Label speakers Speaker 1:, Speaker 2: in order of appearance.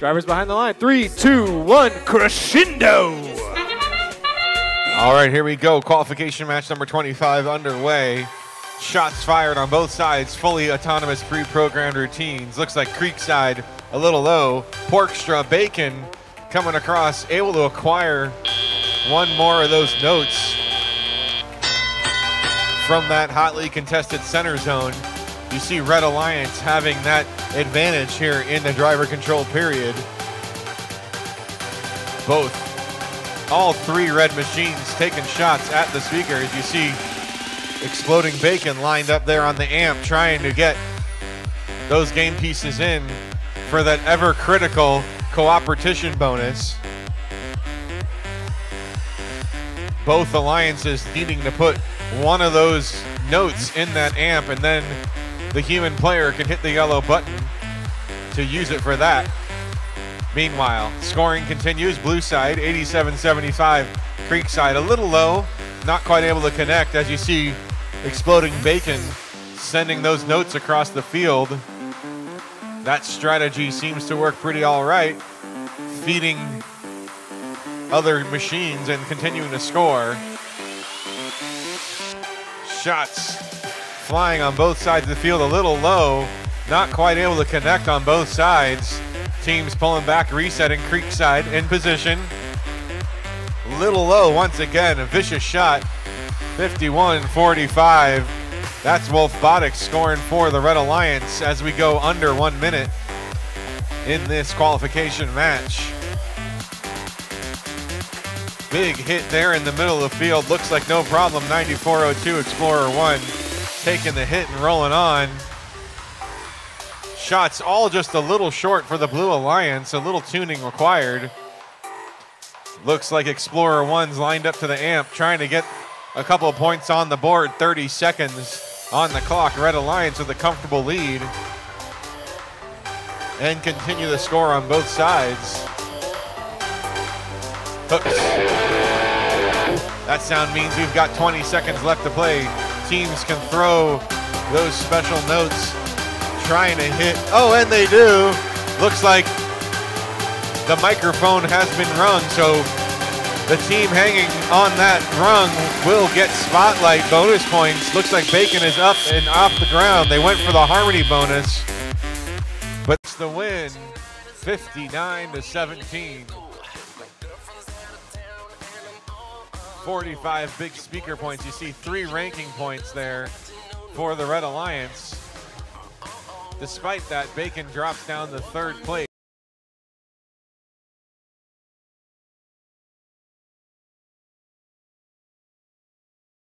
Speaker 1: Drivers behind the line. Three, two, one, crescendo.
Speaker 2: All right, here we go. Qualification match number 25 underway. Shots fired on both sides, fully autonomous pre-programmed routines. Looks like Creekside a little low. Porkstra, Bacon coming across, able to acquire one more of those notes from that hotly contested center zone. You see Red Alliance having that advantage here in the driver control period. Both, all three red machines taking shots at the speakers. You see Exploding Bacon lined up there on the amp trying to get those game pieces in for that ever critical cooperation bonus. Both alliances needing to put one of those notes in that amp and then the human player can hit the yellow button to use it for that. Meanwhile, scoring continues. Blue side, 87-75. Creekside a little low, not quite able to connect as you see Exploding Bacon sending those notes across the field. That strategy seems to work pretty all right, feeding other machines and continuing to score. Shots flying on both sides of the field a little low, not quite able to connect on both sides. Teams pulling back, resetting Creekside in position. Little low once again, a vicious shot 51-45. That's Wolfbotics scoring for the Red Alliance as we go under one minute in this qualification match. Big hit there in the middle of the field. Looks like no problem. 9402 Explorer 1 taking the hit and rolling on. Shots all just a little short for the Blue Alliance. A little tuning required. Looks like Explorer 1's lined up to the amp trying to get a couple of points on the board, 30 seconds on the clock. Red Alliance with a comfortable lead. And continue the score on both sides. Hooks. That sound means we've got 20 seconds left to play. Teams can throw those special notes trying to hit. Oh, and they do. Looks like the microphone has been rung, so the team hanging on that rung will get spotlight bonus points. Looks like Bacon is up and off the ground. They went for the harmony bonus, but it's the win, 59 to 17. 45 big speaker points. You see three ranking points there for the Red Alliance. Despite that, Bacon drops down to third place.